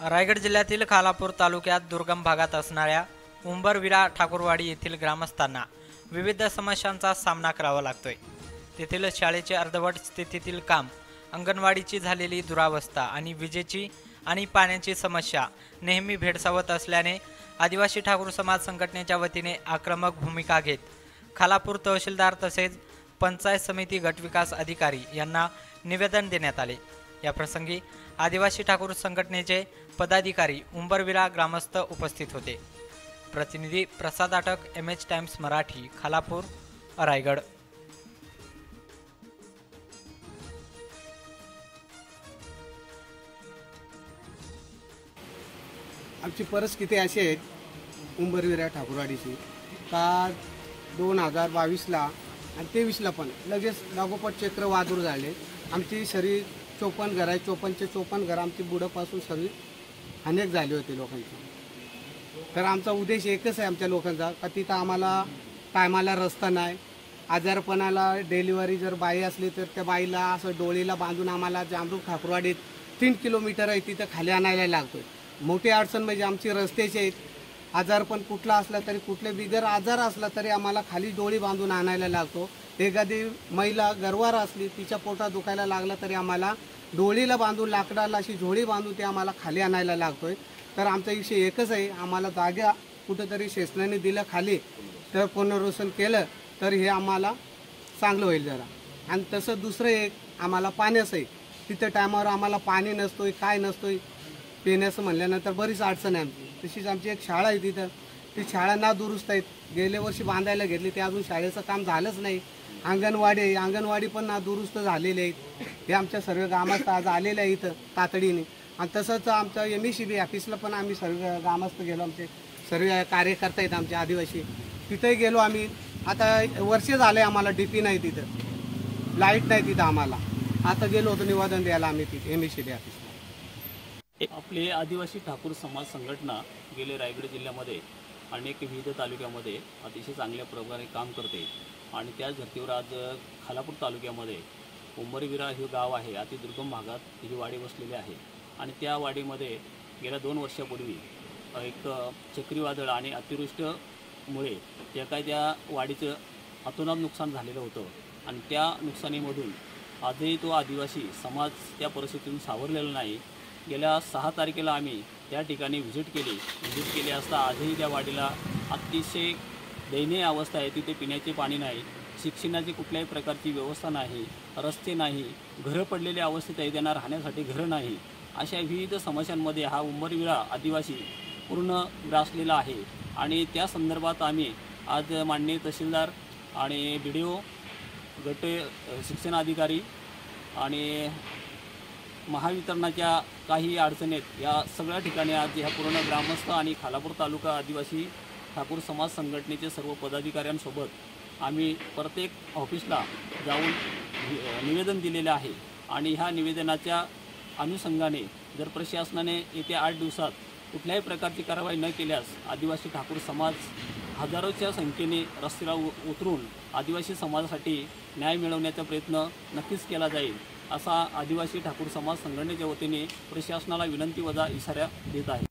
रायगड जिल्ह्यातील खालापूर तालुक्यात दुर्गम भागात असणाऱ्या उंबरविरा ठाकूरवाडी येथील ग्रामस्थांना विविध समस्यांचा सामना करावा लागतोय. तेथील शाळेचे अर्धवट स्थितीतील काम अंगणवाडीची झालेली दुरावस्था आणि विजेची आणि पाण्याची समस्या नेहमी भेडसावत असल्याने आदिवासी ठाकूर समाज संघटनेच्या वतीने आक्रमक भूमिका घेत खालापूर तहसीलदार तसेच पंचायत समिती गटविकास अधिकारी यांना निवेदन देण्यात आले. या प्रसंगी आदिवासी ठाकूर संघटनेचे पदाधिकारी उंबरविरा ग्रामस्थ उपस्थित होते. प्रतिनिधी Prasad Atak M H Times Marathi Khalapur Raigad. आमची परिस्थिती अशी आहे उंबरविरा ठाकूरवाडीची. का दोन हजार बावीसला आणि तेवीसला पण लगेच लागोपाठ चक्रवादूर झाले. आमची शरीर चोपन्न घर आहे. चोपन्नचे चोपन्न घर आमची बुडंपासून सगळी अनेक झाली होती लोकांची. तर आमचा उद्देश एकच आहे आमच्या लोकांचा का तिथं आम्हाला टायमाला रस्ता नाही. आजारपणाला डिलिव्हरी जर बाई असली तर त्या बाईला असं डोळीला बांधून आम्हाला जामरूप ठाकूरवाडीत तीन किलोमीटर आहे तिथं खाली आणायला लागतोय. मोठी अडचण म्हणजे आमची रस्त्याची आहेत. आजार पण कुठला असला तरी कुठले बिगर आजार असला तरी आम्हाला खाली डोळी बांधून आणायला लागतो. एखादी महिला गरवार असली तिच्या पोटात दुखायला लागला तरी आम्हाला डोळीला बांधून लाकडाला अशी झोळी बांधून ते आम्हाला खाली आणायला लागतोय. तर आमचा विषय एकच आहे आम्हाला जागा कुठंतरी शासनाने दिलं खाली तर पुनर्वसन केलं तर हे आम्हाला चांगलं होईल जरा. आणि तसं दुसरं एक आम्हाला पाण्याचं आहे. तिथं टायमावर आम्हाला पाणी नसतोय काय नसतोय पिण्याचं म्हणल्यानंतर बरीच अडचण आहे आमची. तशीच आमची एक शाळा आहे तिथं. ती शाळा ना दुरुस्त आहेत. गेल्या वर्षी बांधायला घेतली ते अजून शाळेचं काम झालंच नाही. अंगणवाडी आहे. अंगणवाडी पण ना दुरुस्त झालेले आहेत. हे आमच्या सर्व गामात आज आलेलं आहे इथं तातडीने. आणि तसंच आमच्या एम ई सी बी ऑफिसला पण आम्ही सर्व गामस्थ गेलो. आमचे सर्व कार्यकर्ता आहेत आमचे आदिवासी. तिथंही गेलो आम्ही. आता वर्ष झाले आम्हाला डी पी नाही तिथं. लाइट नाही तिथं आम्हाला. आता गेलो होतो निवेदन द्यायला आम्ही तिथे M E C B office आपले आदिवासी ठाकूर समाज संघटना गेले रायगड जिल्ह्यामध्ये अनेक विविध तालुक्यामध्ये अतिशय चांगल्या प्रकारे काम करते. आणि त्याच धर्तीवर आज खालापूर तालुक्यामध्ये उंबरविरा हे गाव आहे अतिदुर्गम भागात ही वाडी बसलेली आहे. आणि त्या वाडीमध्ये गेल्या दोन वर्षापूर्वी एक चक्रीवादळ आणि अतिवृष्टीमुळे त्या काय त्या वाडीचं अतोनात नुकसान झालेलं होतं. आणि त्या नुकसानीमधून आजही तो आदिवासी समाज त्या परिस्थितीतून सावरलेला नाही. गेल्या सहा तारखेला आम्ही त्या ठिकाणी व्हिजिट केली. व्हिजिट केली असता आजही त्या वाडीला अतिशय दयनीय अवस्था आहे. तिथे पिण्याचे पाणी नाही शिक्षणाची कुठल्याही प्रकारची व्यवस्था नाही रस्ते नाही घरं पडलेल्या अवस्थेत आहे. त्यांना राहण्यासाठी घरं नाही. अशा विविध समस्यांमध्ये हा उंबरविरा आदिवासी पूर्ण ग्रासलेला आहे. आणि त्या संदर्भात आम्ही आज माननीय तहसीलदार आणि बी डी ओ गट शिक्षण अधिकारी आणि महावितरणाच्या काही अडचणी आहेत या सगळ्या ठिकाणी आज ह्या पूर्ण ग्रामस्थ आणि खालापूर तालुका आदिवासी ठाकूर समाज संघटनेचे सर्व पदाधिकाऱ्यांसोबत आम्ही प्रत्येक ऑफिसला जाऊन निवेदन दिलेले आहे. आणि ह्या निवेदनाच्या अनुषंगाने जर प्रशासनाने येत्या आठ दिवसात कुठल्याही प्रकारची कारवाई न केल्यास आदिवासी ठाकूर समाज हजारोच्या संख्येने रस्त्याला उ उतरून आदिवासी समाजासाठी न्याय मिळवण्याचा प्रयत्न नक्कीच केला जाईल. असा आदिवासी ठाकूर समाज संघटनेच्या वतीने प्रशासनाला विनंती वजा इशारा देत आहे.